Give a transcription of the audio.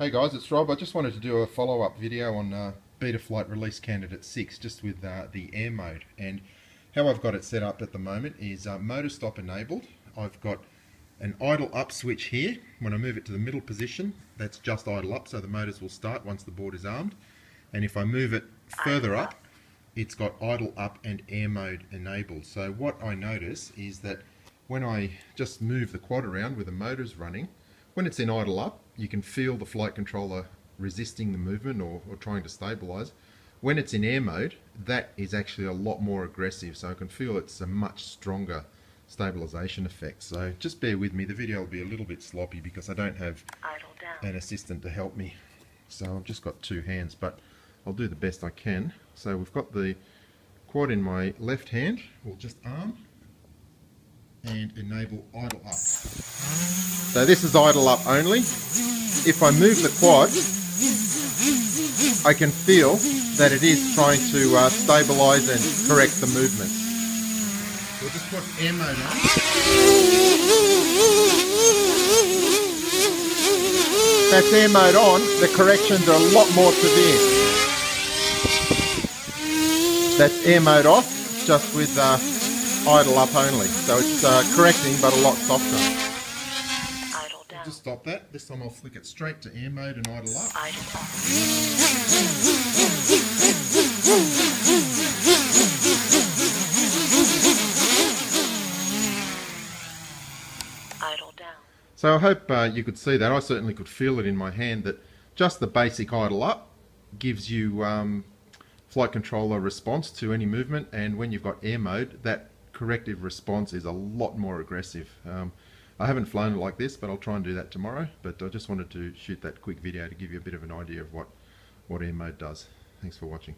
Hey guys, it's Rob. I just wanted to do a follow-up video on uh, Betaflight Release Candidate 6 just with uh, the air mode and how I've got it set up at the moment is uh, motor stop enabled. I've got an idle up switch here. When I move it to the middle position that's just idle up so the motors will start once the board is armed and if I move it further up it's got idle up and air mode enabled. So what I notice is that when I just move the quad around with the motors running when it's in idle up, you can feel the flight controller resisting the movement or, or trying to stabilize. When it's in air mode, that is actually a lot more aggressive, so I can feel it's a much stronger stabilization effect. So just bear with me, the video will be a little bit sloppy because I don't have an assistant to help me. So I've just got two hands, but I'll do the best I can. So we've got the quad in my left hand, we'll just arm and enable idle up. So this is idle up only. If I move the quad, I can feel that it is trying to uh, stabilize and correct the movement. We'll just put air mode on. That's air mode on, the corrections are a lot more severe. That's air mode off, just with uh, idle up only. So it's uh, correcting but a lot softer. Just stop that. This time I'll flick it straight to air mode and idle up. Idle. Idle down. So I hope uh, you could see that. I certainly could feel it in my hand that just the basic idle up gives you um, flight controller response to any movement and when you've got air mode that corrective response is a lot more aggressive. Um, I haven't flown like this, but I'll try and do that tomorrow. But I just wanted to shoot that quick video to give you a bit of an idea of what, what air mode does. Thanks for watching.